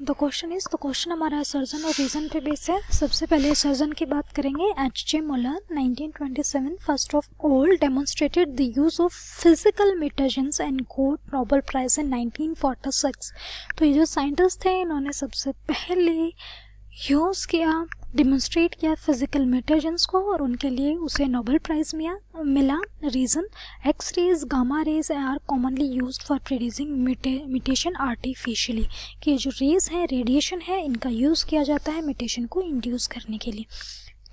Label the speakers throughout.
Speaker 1: The question is the question हमारा assertion और reason पे बेस है। सबसे पहले सर्जन की बात करेंगे। H J Muller 1927 first of all demonstrated the use of physical mutagens and got Nobel Prize in 1946 तो ये जो साइंटिस्ट थे, इन्होंने सबसे पहले यूज़ किया डिमोन्स्ट्रेट किया फ़िज़िकल मेटर्जेंस को और उनके लिए उसे नोबेल प्राइज़ मिला मिला reason X rays gamma rays are commonly use for producing mutation artificially कि जो रेज है रेडिएशन है, इनका यूज़ किया जाता है मिटेशन को इंड्यूस करने के लिए।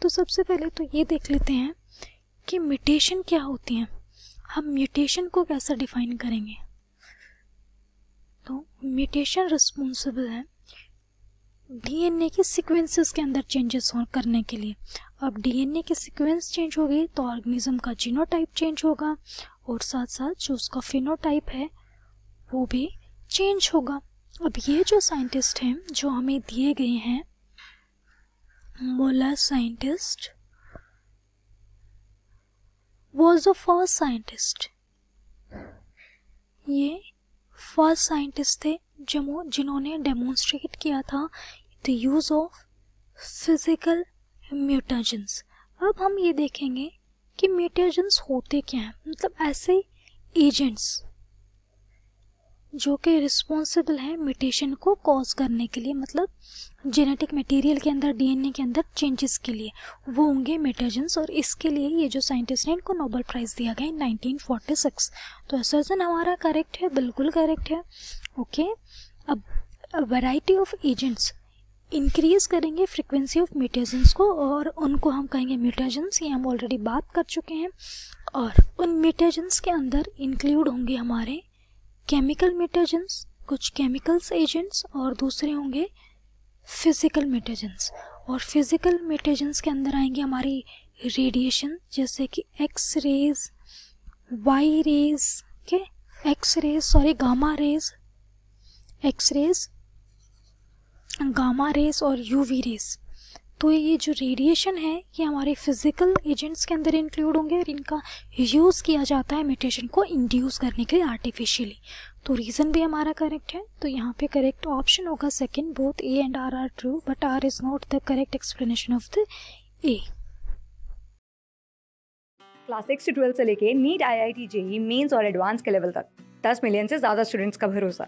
Speaker 1: तो सबसे पहले तो ये देख लेते हैं कि मिटेशन क्या होती हैं। हम म्यूटेशन को कैसे डिफाइन करेंगे? तो म्यूटेशन रिस्पॉन्सिबल है। डीएनए के सीक्वेंसेस के अंदर चेंजेस करने के लिए। अब डीएनए के सीक्वेंस चेंज हो गए तो ऑर्गेनिज्म का जीनोटाइप चेंज होगा और साथ साथ जो उसका फिनोटाइप है, वो भी चेंज होगा। अब ये जो साइंटिस्ट हैं, जो हमें दिए गए हैं Muller scientist was a first scientist ये फ़र्स्ट साइंटिस्ट थे जिन्होंने डेमोन्स्ट्रेट किया था the use of physical mutagens अब हम ये देखेंगे कि म्यूटाजेंस होते क्या हैं। मतलब ऐसे एजेंट्स जो कि रिस्पॉन्सिबल हैं म्यूटेशन को कॉज करने के लिए मतलब जेनेटिक मटेरियल के अंदर डीएनए के अंदर चेंजेस के लिए। वो होंगे म्यूटेजेंस और इसके लिए ये जो साइंटिस्ट ने इनको नोबेल प्राइज़ दिया गया है 1946 तो असर्जन हमारा करेक्ट है, बिल्कुल करेक्ट है। ओके अब वैरायटी ऑफ़ एजेंट्स इंक्रीज करेंगे फ्रिक्वेंसी ऑफ़ म्यूटेजेंस को और उनको हम कहेंगे म्यूटेजेंस ये हम ऑलरेडी बात कर चुके हैं। और उन म्यूटेजेंस के अंदर इंक्लूड होंगे हमारे केमिकल म्यूटेजेंस कुछ केमिकल्स एजेंट्स और दूसरे होंगे फ़िज़िकल म्यूटेजेंस और फ़िज़िकल म्यूटेजेंस के अंदर आएँगे हमारी रेडिएशन जैसे कि एक्स रेज वाई रेज के X rays sorry gamma rays X rays gamma rays और यूवी रेस। तो ये जो रेडिएशन है, ये हमारे फ़िज़िकल एजेंट्स के अंदर इंक्लूड होंगे और इनका यूज़ किया जाता है म्यूटेशन को इंड्यूस करने के लिए आर्टिफिशियली तो रीज़न भी हमारा करेक्ट है। तो यहाँ पे करेक्ट ऑप्शन होगा second both A and R are true but R is not the correct explanation of the A
Speaker 2: class six से ट्वेल्थ से लेके NEET I I T JEE mains और एडवांस के लेवल तक। दस मिलियन से ज़्यादा स्टूडेंट्स का भरोसा।